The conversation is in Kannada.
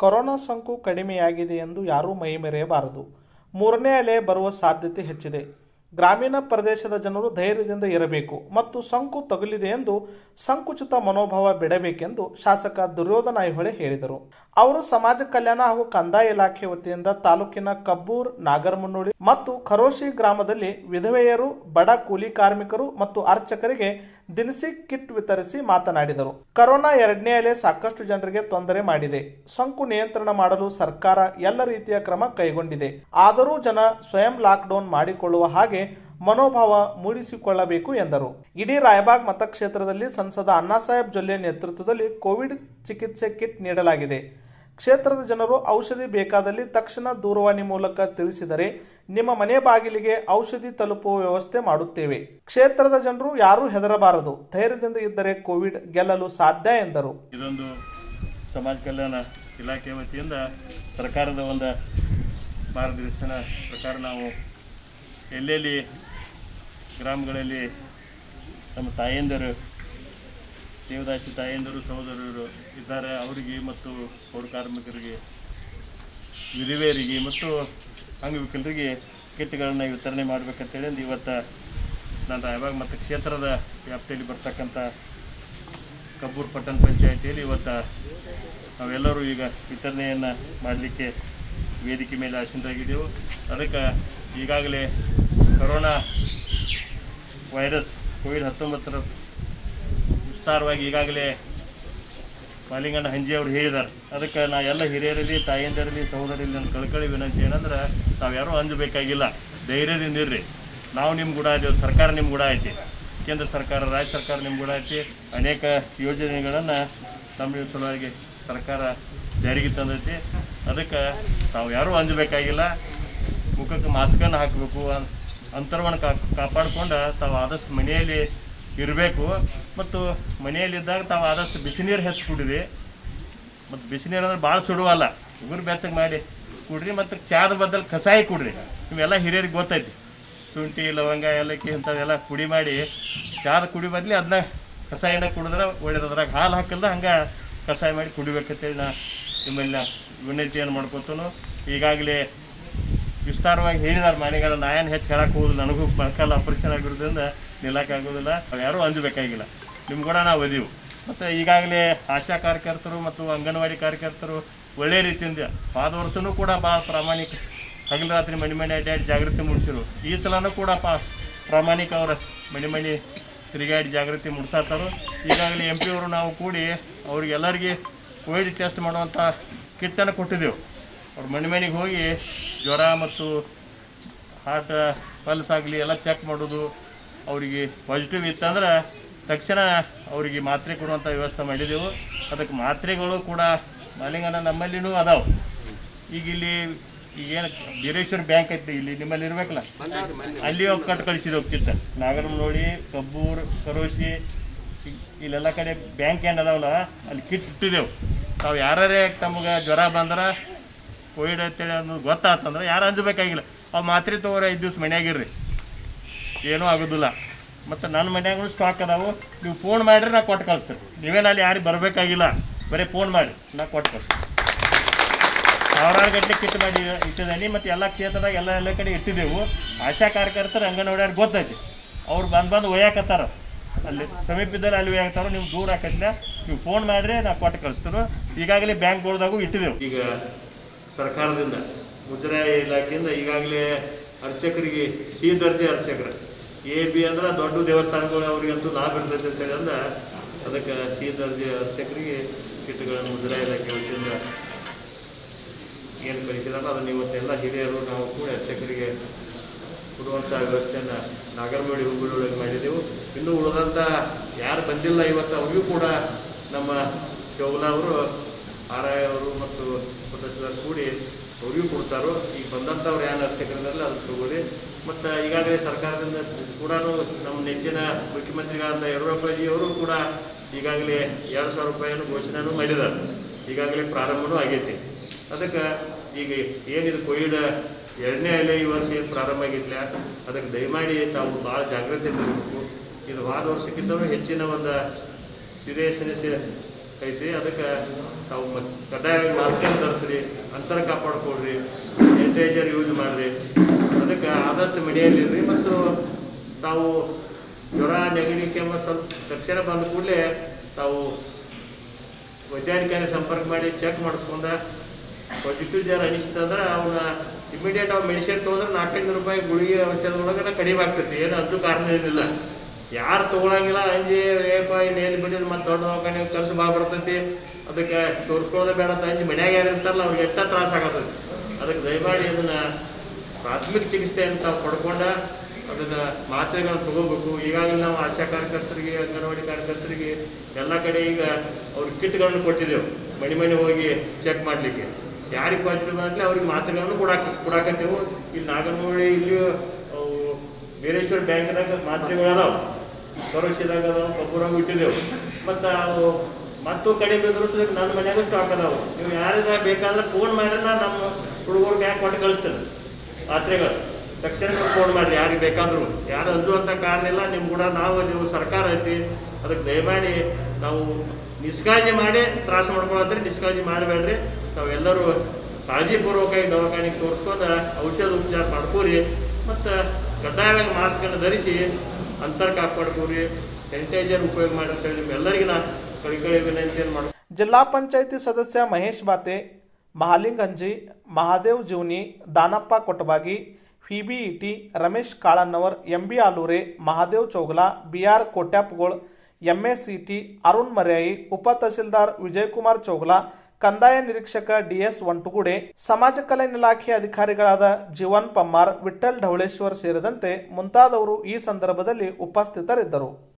ಕೊರೋನಾ ಸೋಂಕು ಕಡಿಮೆಯಾಗಿದೆ ಎಂದು ಯಾರೂ ಮೈಮೆರೆಯಬಾರದು. ಮೂರನೇ ಅಲೆ ಬರುವ ಸಾಧ್ಯತೆ ಹೆಚ್ಚಿದೆ. ಗ್ರಾಮೀಣ ಪ್ರದೇಶದ ಜನರು ಧೈರ್ಯದಿಂದ ಇರಬೇಕು ಮತ್ತು ಸೋಂಕು ತಗುಲಿದೆ ಎಂದು ಸಂಕುಚಿತ ಮನೋಭಾವ ಬಿಡಬೇಕೆಂದು ಶಾಸಕ ದುರ್ಯೋಧನ ಐಹೊಳೆ ಹೇಳಿದರು. ಅವರು ಸಮಾಜ ಕಲ್ಯಾಣ ಹಾಗೂ ಕಂದಾಯ ಇಲಾಖೆ ವತಿಯಿಂದ ತಾಲೂಕಿನ ಕಬ್ಬೂರ್ ನಾಗರಮುನ್ನೋಳಿ ಮತ್ತು ಖರೋಶಿ ಗ್ರಾಮದಲ್ಲಿ ವಿಧವೆಯರು, ಬಡ ಕೂಲಿ ಕಾರ್ಮಿಕರು ಮತ್ತು ಅರ್ಚಕರಿಗೆ ದಿನಸಿ ಕಿಟ್ ವಿತರಿಸಿ ಮಾತನಾಡಿದರು. ಕರೋನಾ ಎರಡನೇ ಅಲೆ ಸಾಕಷ್ಟು ಜನರಿಗೆ ತೊಂದರೆ ಮಾಡಿದೆ. ಸೋಂಕು ನಿಯಂತ್ರಣ ಮಾಡಲು ಸರ್ಕಾರ ಎಲ್ಲ ರೀತಿಯ ಕ್ರಮ ಕೈಗೊಂಡಿದೆ. ಆದರೂ ಜನ ಸ್ವಯಂ ಲಾಕ್ಡೌನ್ ಮಾಡಿಕೊಳ್ಳುವ ಹಾಗೆ ಮನೋಭಾವ ಮೂಡಿಸಿಕೊಳ್ಳಬೇಕು ಎಂದರು. ಇಡೀ ರಾಯಬಾಗ್ ಮತಕ್ಷೇತ್ರದಲ್ಲಿ ಸಂಸದ ಅಣ್ಣಾಸಾಹೇಬ್ ಜೊಲ್ಲೆ ನೇತೃತ್ವದಲ್ಲಿ ಕೋವಿಡ್ ಚಿಕಿತ್ಸೆ ಕಿಟ್ ನೀಡಲಾಗಿದೆ. ಕ್ಷೇತ್ರದ ಜನರು ಔಷಧಿ ಬೇಕಾದಲ್ಲಿ ತಕ್ಷಣ ದೂರವಾಣಿ ಮೂಲಕ ತಿಳಿಸಿದರೆ ನಿಮ್ಮ ಮನೆ ಬಾಗಿಲಿಗೆ ಔಷಧಿ ತಲುಪುವ ವ್ಯವಸ್ಥೆ ಮಾಡುತ್ತೇವೆ. ಕ್ಷೇತ್ರದ ಜನರು ಯಾರೂ ಹೆದರಬಾರದು. ಧೈರ್ಯದಿಂದ ಇದ್ದರೆ ಕೋವಿಡ್ ಗೆಲ್ಲಲು ಸಾಧ್ಯ ಎಂದರು. ಇದೊಂದು ಸಮಾಜ ಕಲ್ಯಾಣ ಇಲಾಖೆ ವತಿಯಿಂದ ಸರ್ಕಾರದ ಒಂದು ಮಾರ್ಗದರ್ಶನ ಪ್ರಕಾರ ನಾವು ಎಲ್ಲೆಲ್ಲಿ ಗ್ರಾಮಗಳಲ್ಲಿ ನಮ್ಮ ತಾಯಂದಿರು, ದೇವದಾಸಿ ತಾಯಂದಿರು, ಸಹೋದರರು ಇದ್ದಾರೆ, ಅವರಿಗೆ ಮತ್ತು ಪೌರ ಕಾರ್ಮಿಕರಿಗೆ, ವಿಧವೆಯರಿಗೆ ಮತ್ತು ಅಂಗವಿಕಲರಿಗೆ ಕಿಟ್ಗಳನ್ನು ವಿತರಣೆ ಮಾಡಬೇಕಂತೇಳಿ ಇವತ್ತು ನಾನು ಯಾವಾಗ ಮತ್ತು ಕ್ಷೇತ್ರದ ವ್ಯಾಪ್ತಿಯಲ್ಲಿ ಬರ್ತಕ್ಕಂಥ ಕಬ್ಬೂರ್ ಪಟ್ಟಣ ಪಂಚಾಯಿತಿಯಲ್ಲಿ ಇವತ್ತು ನಾವೆಲ್ಲರೂ ಈಗ ವಿತರಣೆಯನ್ನು ಮಾಡಲಿಕ್ಕೆ ವೇದಿಕೆ ಮೇಲೆ ಆಸೀನರಾಗಿದ್ದೆವು ಅದಕ್ಕೆ ಈಗಾಗಲೇ ಕೊರೋನಾ ವೈರಸ್ ಕೋವಿಡ್ ಹತ್ತೊಂಬತ್ತರ ವಿಸ್ತಾರವಾಗಿ ಈಗಾಗಲೇ ಮಾಲಿಂಗಣ್ಣ ಹಂಜಿ ಅವರು ಹೇಳಿದ್ದಾರೆ ಅದಕ್ಕೆ ನಾ ಎಲ್ಲ ಹಿರಿಯರಲ್ಲಿ ತಾಯಂದಿರಲಿ ಸಹೋದರಲ್ಲಿ ನನ್ನ ಕಳ್ಕಳಿ ವಿನಂತಿ ಏನಂದ್ರೆ ಯಾರೂ ಅಂಜಬೇಕಾಗಿಲ್ಲ. ಧೈರ್ಯದಿಂದ ಇರ್ರಿ. ನಾವು ನಿಮ್ಮ ಗುಡ ಇದ್ದೇವೆ ಸರ್ಕಾರ ನಿಮ್ಮ ಗುಡ ಐತಿ ಕೇಂದ್ರ ಸರ್ಕಾರ, ರಾಜ್ಯ ಸರ್ಕಾರ ನಿಮ್ಮ ಕೂಡ ಐತಿ ಅನೇಕ ಯೋಜನೆಗಳನ್ನು ನಮ್ಮ ಸಲುವಾಗಿ ಸರ್ಕಾರ ಜಾರಿಗೆ ತಂದೈತಿ. ಅದಕ್ಕೆ ನಾವು ಯಾರೂ ಅಂಜಬೇಕಾಗಿಲ್ಲ. ಮುಖಕ್ಕೆ ಮಾಸ್ಕನ್ನು ಹಾಕಬೇಕು ಅಂತರವನ್ನು ಕಾಪಾಡಿಕೊಂಡು ತಾವು ಆದಷ್ಟು ಮನೆಯಲ್ಲಿ ಇರಬೇಕು. ಮತ್ತು ಮನೆಯಲ್ಲಿದ್ದಾಗ ತಾವು ಆದಷ್ಟು ಬಿಸಿನೀರು ಹೆಚ್ಚು ಕುಡಿರಿ ಮತ್ತು ಬಿಸಿನೀರು ಅಂದ್ರೆ ಭಾಳ ಸುಡುವಲ್ಲ. ಉಗುರು ಬೆಚ್ಚಗೆ ಮಾಡಿ ಕುಡ್ರಿ ಮತ್ತು ಚಾದ ಬದಲು ಕಸಾಯಿ ಕುಡ್ರಿ. ಇವೆಲ್ಲ ಹಿರಿಯರಿಗೆ ಗೊತ್ತೈತಿ. ಶುಂಠಿ, ಲವಂಗ, ಏಲಕ್ಕಿ ಇಂಥದ್ದೆಲ್ಲ ಪುಡಿ ಮಾಡಿ ಚಾದ ಕುಡಿ ಬದಲಿ ಅದನ್ನ ಕಷಾಯನ ಕುಡಿದ್ರೆ ಒಳ್ಳೇದು. ಅದ್ರಾಗ ಹಾಲು ಹಾಕಿಲ್ದ ಹಂಗೆ ಕಷಾಯ ಮಾಡಿ ಕುಡಿಬೇಕಂತೇಳಿ ನಾ ನಿಮ್ಮಲ್ಲಿ ವಿನಂತಿಯನ್ನು ಮಾಡ್ಕೊತನು. ಈಗಾಗಲೇ ವಿಸ್ತಾರವಾಗಿ ಹೇಳಿದಾರೆ ಮನೆಗಳ ನಾ ಏನು ಹೆಚ್ಚು ಹೇಳಕ್ಕೆ ಹೋಗುದು ನನಗೂ ಬಳಕಲ್ಲ ಆಪ್ರೇಷನ್ ಆಗಿರೋದ್ರಿಂದ ನಿಲ್ಲಕ್ಕಾಗೋದಿಲ್ಲ ಯಾರೂ ಅಂಜಬೇಕಾಗಿಲ್ಲ ನಿಮ್ಮ ಕೂಡ ನಾವು ಒದಿವು ಮತ್ತು ಈಗಾಗಲೇ ಆಶಾ ಕಾರ್ಯಕರ್ತರು ಮತ್ತು ಅಂಗನವಾಡಿ ಕಾರ್ಯಕರ್ತರು ಒಳ್ಳೆ ರೀತಿಯಿಂದ ಪಾದ ವರ್ಷನೂ ಕೂಡ ಭಾಳ ಪ್ರಾಮಾಣಿಕ ಹಗಲು ರಾತ್ರಿ ಮನೆ ಮನೆ ಅಡ್ಡಾಡಿ ಜಾಗೃತಿ ಮೂಡಿಸಿರು. ಈ ಸಲನೂ ಕೂಡ ಪಾ ಪ್ರಾಮಾಣಿಕ ಅವರ. ಮನೆ ಮನೆ ತಿರುಗಾಡಿ ಜಾಗೃತಿ ಮೂಡಿಸತ್ತಾರು ಈಗಾಗಲೇ ಎಂ ಪಿಯವರು ನಾವು ಕೂಡಿ ಅವ್ರಿಗೆಲ್ಲರಿಗೆ ಕೋವಿಡ್ ಟೆಸ್ಟ್ ಮಾಡುವಂಥ ಕಿಟ್ಟನ್ನು ಕೊಟ್ಟಿದ್ದೆವು. ಅವ್ರ ಮನೆ ಮನೆಗೆ ಹೋಗಿ ಜ್ವರ ಮತ್ತು ಹಾರ್ಟ್ ಪಲ್ಸ್ ಆಗಲಿ ಎಲ್ಲ ಚೆಕ್ ಮಾಡೋದು ಅವರಿಗೆ ಪಾಸಿಟಿವ್ ಇತ್ತಂದ್ರೆ ತಕ್ಷಣ ಅವರಿಗೆ ಮಾತ್ರೆ ಕೊಡುವಂಥ ವ್ಯವಸ್ಥೆ ಮಾಡಿದೆವು. ಅದಕ್ಕೆ ಮಾತ್ರೆಗಳು ಕೂಡ ಮಾಲಿಂಗನ ನಮ್ಮಲ್ಲಿನೂ ಅದಾವೆ. ಈಗ ಇಲ್ಲಿ ಈಗೇನು ಬೀರೇಶ್ವರ ಬ್ಯಾಂಕ್ ಐತಿ ಇಲ್ಲಿ ನಿಮ್ಮಲ್ಲಿ ಇರಬೇಕಲ್ಲ? ಅಲ್ಲಿ ಹೋಗಿ ಕಟ್ಟು ಕಳಿಸಿದ ಹೋಗ್ತಿತ್ತ. ನಾಗರಮ್ ನೋಡಿ ಕಬ್ಬೂರ್, ಸರೋಸಿ ಇಲ್ಲೆಲ್ಲ ಕಡೆ ಬ್ಯಾಂಕ್ ಏನು ಅದಾವಲ್ಲ, ಅಲ್ಲಿ ಕಿಟ್ ಇಟ್ಟಿದ್ದೆವು ತಾವು ಯಾರೇ ತಮಗೆ ಜ್ವರ ಬಂದ್ರೆ ಕೋವಿಡ್ ಅಂತೇಳಿ ಅನ್ನೋದು ಗೊತ್ತಾತಂದ್ರೆ ಯಾರು ಅಂಜಬೇಕಾಗಿಲ್ಲ. ಅವು ಮಾತ್ರೆ ತೋರೆ ಐದು ದಿವ್ಸ ಮನ್ಯಾಗಿರ್ರಿ ಏನೂ ಆಗೋದಿಲ್ಲ. ಮತ್ತು ನನ್ನ ಮನ್ಯಾಗೂ ಸ್ಟಾಕ್ ಅದಾವು. ನೀವು ಫೋನ್ ಮಾಡಿರಿ ನಾ ಕೊಟ್ಟು ಕಳಿಸ್ತೀನಿ. ನೀವೇನು ಅಲ್ಲಿ ಯಾರಿಗೆ ಬರಬೇಕಾಗಿಲ್ಲ. ಬರೀ ಫೋನ್ ಮಾಡಿ. ನಾ ಕೊಟ್ಟು ಕಳಿಸ್ತೀನಿ. ಸಾವಿರಾರು ಗಂಟೆ ಕಿಟ್ ಮಾಡಿ ಇಟ್ಟಿದ್ದೀನಿ. ಮತ್ತು ಎಲ್ಲ ಕ್ಷೇತ್ರದಾಗ ಎಲ್ಲ ಎಲ್ಲ ಕಡೆ ಇಟ್ಟಿದ್ದೆವು ಆಶಾ ಕಾರ್ಯಕರ್ತರು ಅಂಗನವಾಡಿಯವ್ರು ಗೊತ್ತೈತಿ. ಅವ್ರು ಬಂದು ಬಂದು ಒಯ್ಯಾಕತ್ತಾರ. ಅಲ್ಲಿ ಸಮೀಪದಲ್ಲಿ ಅಲ್ಲಿ ಒಯ್ಯಾಕತ್ತಾರ. ನೀವು ದೂರ ಹಾಕಿದ್ದೆ ನೀವು ಫೋನ್ ಮಾಡಿರಿ ನಾ ಕೊಟ್ಟು ಕಳಿಸ್ತೀನಿ. ಈಗಾಗಲೇ ಬ್ಯಾಂಕ್ಗಳ್ದಾಗೂ ಇಟ್ಟಿದ್ದೆವು ಈಗ ಸರ್ಕಾರದಿಂದ ಮುದ್ರಾ ಇಲಾಖೆಯಿಂದ ಈಗಾಗಲೇ ಅರ್ಚಕರಿಗೆ, ಸಿ ದರ್ಜೆ ಅರ್ಚಕರು. ಎ ಬಿ ಅಂದ್ರೆ ದೊಡ್ಡ ದೇವಸ್ಥಾನಗಳು ಅವರಿಗಂತೂ ಲಾಭ ಇರ್ತೈತೆ ಅಂತೇಳಿ ಅಂದ್ರೆ ಅದಕ್ಕೆ ಸಿ ದರ್ಜೆ ಅರ್ಚಕರಿಗೆ ಚಿಟ್ಟುಗಳನ್ನು ಮುದ್ರಾ ಇಲಾಖೆ ವತಿಯಿಂದ ಏನು ಕಳಿಸಿದಾರೋ ಅದನ್ನು ಇವತ್ತೆಲ್ಲ ಹಿರಿಯರು ನಾವು ಕೂಡ ಅರ್ಚಕರಿಗೆ ಕೊಡುವಂಥ ವ್ಯವಸ್ಥೆಯನ್ನು ನಾಗರಮಡಿ ಹುಬ್ಬಳ್ಳಿಯೊಳಗೆ ಮಾಡಿದ್ದೆವು ಇನ್ನೂ ಉಳಿದಂಥ ಯಾರು ಬಂದಿಲ್ಲ ಇವತ್ತು ಅವ್ರಿಗೂ ಕೂಡ ನಮ್ಮ ಚೌಲಾ ಅವರು ಆರ್ ಅವರು ಮತ್ತು ಸದಸ್ಯರು ಕೂಡಿ ಅವ್ರಿಗೂ ಕೊಡ್ತಾರೋ? ಈಗ ಬಂದಂಥವ್ರು ಏನು ಅರ್ಚಕರಿದಾರಲ್ಲ ಅದು ತಗೋರಿ ಮತ್ತು ಈಗಾಗಲೇ ಸರ್ಕಾರದಿಂದ ಕೂಡ ನಮ್ಮ ನೆಚ್ಚಿನ ಮುಖ್ಯಮಂತ್ರಿಗಳಾದ ಯಡಿಯೂರಪ್ಪಜಿಯವರು ಕೂಡ ಈಗಾಗಲೇ ಎರಡು ಸಾವಿರ ರೂಪಾಯಿಯನ್ನು ಘೋಷಣೆನೂ ಮಾಡಿದ್ದಾರೆ. ಈಗಾಗಲೇ ಪ್ರಾರಂಭವೂ ಆಗೈತಿ. ಅದಕ್ಕೆ ಈಗ ಏನಿದು ಕೋವಿಡ್ ಎರಡನೇ ಅಲೆ ಈ ವರ್ಷ ಏನು ಪ್ರಾರಂಭ ಆಗಿಲ್ಲ ಅದಕ್ಕೆ ದಯಮಾಡಿ ತಾವು ಭಾಳ ಜಾಗ್ರತೆ ಇರಬೇಕು ಇದು ಹೋದ ವರ್ಷಕ್ಕಿಂತಲೂ ಹೆಚ್ಚಿನ ಒಂದು ಸಿರಿಯಸ್ನೆಸ್ ಐತಿ ಅದಕ್ಕೆ ತಾವು ಕಡ್ಡಾಯವಾಗಿ ಮಾಸ್ಕನ್ನು ಧರಿಸ್ರಿ, ಅಂತರ ಕಾಪಾಡ್ಕೊಡ್ರಿ ಸ್ಯಾನಿಟೈಸರ್ ಯೂಸ್ ಮಾಡಿರಿ. ಅದಕ್ಕೆ ಆದಷ್ಟು ಮನೆಯಲ್ಲಿರ್ರಿ ಮತ್ತು ತಾವು ಜ್ವರ, ನೆಗಡಿ, ಕೆಮ್ಮ ಸ್ವಲ್ಪ ತಕ್ಷಣ ಬಂದ ಕೂಡಲೇ ತಾವು ವೈದ್ಯಾಧಿಕಾರಿ ಸಂಪರ್ಕ ಮಾಡಿ ಚೆಕ್ ಮಾಡಿಸ್ಕೊಂಡ ಪಾಸಿಟಿವ್ ಜ್ವರ ಅನಿಸ್ತಂದ್ರೆ ಅವನ್ನ ಇಮಿಡಿಯೇಟ್ ಅವ್ರು ಮೆಡಿಸಿನ್ ತೊಗೊಂಡ್ರೆ ನಾಲ್ಕೈದು ರೂಪಾಯಿ ಗುಳಿಗೆ ಔಷಧ ಒಳಗಡೆ ಕಡಿಮೆ ಆಗ್ತೈತಿ. ಏನು ಅದು ಕಾರಣ ಏನಿಲ್ಲ. ಯಾರು ತೊಗೊಳಂಗಿಲ್ಲ, ಅಂಜಿ ಏಪ ಇನ್ನೇನು ಬಿಡಿದ್ರೆ ಮತ್ತೆ ದೊಡ್ಡ ದವಾಖಾನೆ ಕೆಲಸ ಭಾಳ ಬರ್ತೈತಿ. ಅದಕ್ಕೆ ತೋರಿಸ್ಕೊಳ್ಳೋದೇ ಬೇಡ ಅಂತ ಅಂಜಿ ಮನ್ಯಾಗ ಯಾರು ಇರ್ತಾರಲ್ಲ, ಅವ್ರಿಗೆ ಎಷ್ಟ ತ್ರಾಸ ಆಗತ್ತೈತಿ ಅದಕ್ಕೆ ದಯಮಾಡಿ ಅದನ್ನ ಪ್ರಾಥಮಿಕ ಚಿಕಿತ್ಸೆ ಅಂತ ಪಡ್ಕೊಂಡ ಅದನ್ನ ಮಾತ್ರೆಗಳನ್ನ ತಗೋಬೇಕು. ಈಗಾಗಲೇ ನಾವು ಆಶಾ ಕಾರ್ಯಕರ್ತರಿಗೆ, ಅಂಗನವಾಡಿ ಕಾರ್ಯಕರ್ತರಿಗೆ ಎಲ್ಲ ಕಡೆ ಈಗ ಅವ್ರ ಕಿಟ್ಗಳನ್ನು ಕೊಟ್ಟಿದ್ದೆವು. ಮನೆ ಮನೆ ಹೋಗಿ ಚೆಕ್ ಮಾಡಲಿಕ್ಕೆ. ಯಾರಿಗೆ ಪಾಸಿಟಿವ್ ಬಂದರೆ ಅವ್ರಿಗೆ ಮಾತ್ರೆಗಳನ್ನು ಕೊಡಾಕ, ಕೊಡಾಕತ್ತೇವು. ಇಲ್ಲಿ ನಾಗನಹೊಳಿ ಇಲ್ಲಿ ಬೇರೇಶ್ವರ ಬ್ಯಾಂಕ್ನಾಗ ಮಾತ್ರೆಗಳು ಅದಾವ. ಭರೋಸೆದಾಗ ನಾವು ಕಬ್ಬೂರಾಗ ಇಟ್ಟಿದ್ದೆವು ಮತ್ತು ಅವು ಮತ್ತು ಕಡಿಮೆ ಇದ್ರು ನನ್ನ ಮನ್ಯಾಗ ಸ್ಟಾಕ್ ಅದಾವು. ನೀವು ಯಾರಿಗ ಬೇಕಾದ್ರೆ ಫೋನ್ ಮಾಡಿದ್ರೆ ನಾನು ನಮ್ಮ ಹುಡುಗರಿಗೆ ಯಾಕೆ ಕೊಟ್ಟು ಕಳಿಸ್ತೇನೆ ಪಾತ್ರೆಗಳು. ತಕ್ಷಣ ಫೋನ್ ಮಾಡಿರಿ, ಯಾರಿಗೆ ಬೇಕಾದರೂ. ಯಾರು ಅಂಜುವಂಥ ಕಾರಣ ಇಲ್ಲ ನಿಮ್ಮ ಕೂಡ ನಾವು, ನೀವು ಸರ್ಕಾರ ಐತಿ, ಅದಕ್ಕೆ ದಯಮಾಡಿ ನಾವು ನಿಷ್ಕಾಳಜಿ ಮಾಡಿ ತ್ರಾಸ ಮಾಡ್ಕೊಳತ್ರಿ, ನಿಷ್ಕಾಳಜಿ ಮಾಡಬೇಡ್ರಿ. ನಾವೆಲ್ಲರೂ ಕಾಳಜಿಪೂರ್ವಕವಾಗಿ ದವಾಖಾನೆಗೆ ತೋರಿಸ್ಕೊಂಡು ಔಷಧ ಉಪಚಾರ ಮಾಡ್ಕೋರಿ. ಮತ್ತು ಕಡ್ಡಾಯವಾಗಿ ಮಾಸ್ಕನ್ನು ಧರಿಸಿ ಅಂತರ ಕಾಪಾಡಿಕೊಡ್ರಿ ಸ್ಯಾನಿಟೈಸರ್ ಉಪಯೋಗ ಮಾಡಿ ಮಾಡಂತೇಳಿ ನಿಮ್ಮೆಲ್ಲರಿಗೂ ನಾನು ಕಳಿಕಳಿ ವಿನಂತಿಯನ್ನು ಮಾಡಿ ಜಿಲ್ಲಾ ಪಂಚಾಯತಿ ಸದಸ್ಯ ಮಹೇಶ್ ಬಾತೆ Mahaling Anji Mahadev Jeevani Danappa Kottabagi PBET Ramesh Kalannavar M B Alure Mahadev Chougla B R Kotyapgol MSCT Arun Maryayi ಉಪ ತಹಸೀಲ್ದಾರ್ ವಿಜಯಕುಮಾರ್ ಚೌಗ್ಲಾ ಕಂದಾಯ ನಿರೀಕ್ಷಕ ಡಿಎಸ್ ಒಂಟುಗುಡೆ, ಸಮಾಜ ಕಲ್ಯಾಣ ಇಲಾಖೆ ಅಧಿಕಾರಿಗಳಾದ ಜೀವನ್ ಪಮ್ಮಾರ್ ವಿಠಲ್ ಢವಳೇಶ್ವರ್ ಸೇರಿದಂತೆ ಮುಂತಾದವರು ಈ ಸಂದರ್ಭದಲ್ಲಿ ಉಪಸ್ಥಿತರಿದ್ದರು.